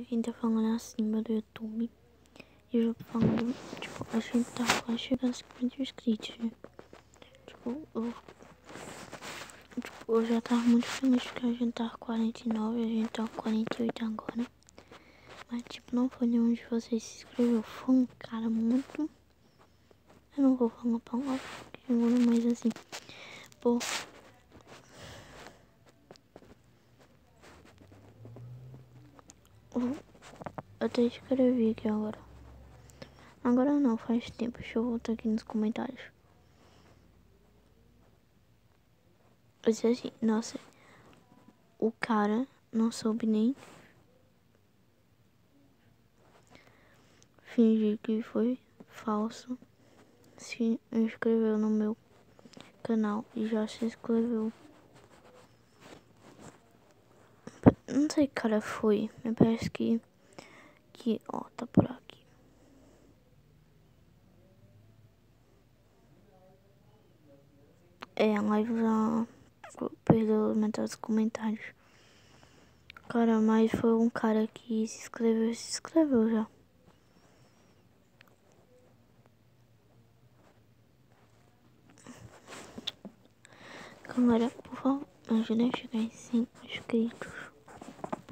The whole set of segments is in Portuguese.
quem tá falando acima do YouTube. E eu tô falando, tipo, a gente tá quase chegando a 50 inscritos, né? Tipo, eu, tipo, eu já tava muito feliz porque a gente tava 49 e a gente tá 48 agora. Mas, tipo, não foi nenhum de vocês se inscreveu. Foi um cara muito... Eu não vou falar uma palavra, mas assim... Pô... até escrevi aqui agora. Agora não, faz tempo. Deixa eu voltar aqui nos comentários. Eu disse assim, nossa, o cara não soube nem fingir que foi falso. Se inscreveu no meu canal e já se inscreveu. Não sei que cara foi. Me parece que. Que. Ó, tá por aqui. É, a live já perdeu metade dos comentários. Cara, mas foi um cara que se inscreveu se inscreveu já. Galera, por favor, ajuda a chegar em 100 inscritos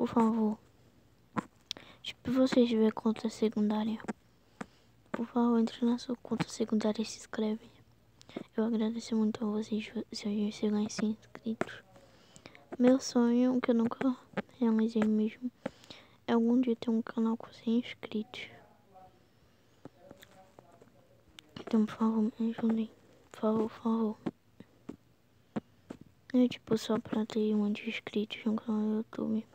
por favor. Tipo, vocês tiver conta secundária, por favor, entre na sua conta secundária e se inscreve. Eu agradeço muito a vocês se gente chegar em 100 inscritos. Meu sonho, que eu nunca realizei mesmo, é algum dia ter um canal com 100 inscritos. Então, por favor, me ajudem. Por favor, por favor. É tipo só pra ter um monte de inscritos no canal do YouTube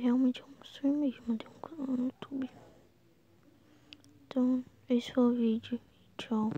realmente é um sonho mesmo ter um canal no YouTube. Então, esse foi o vídeo. Tchau.